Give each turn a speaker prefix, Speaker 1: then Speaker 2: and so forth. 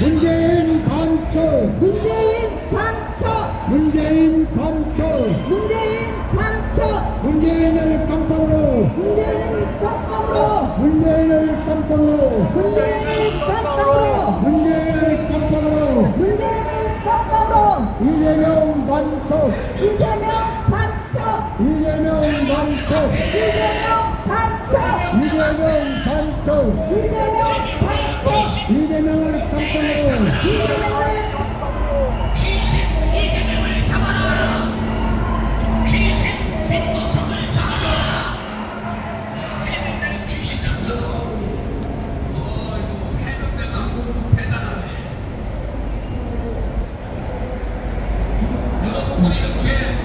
Speaker 1: 문재인 감초
Speaker 2: 문재인 감초
Speaker 1: 문재인 감초
Speaker 2: 문재인 감초
Speaker 1: 문재인을 깜빵으로.
Speaker 2: 문재인 깜빵으로.
Speaker 1: 문재인을 깜빵으로.
Speaker 2: 문재인 깜빵으로.
Speaker 1: 문재인을 깜빵으로.
Speaker 2: 문재인 깜빵으로.
Speaker 1: 이재명 감초
Speaker 2: 이재명 감초
Speaker 1: 이재명 감초
Speaker 2: 이재명 감초
Speaker 1: 이재명 감초
Speaker 2: 이재명
Speaker 1: 여러분과
Speaker 2: 이렇게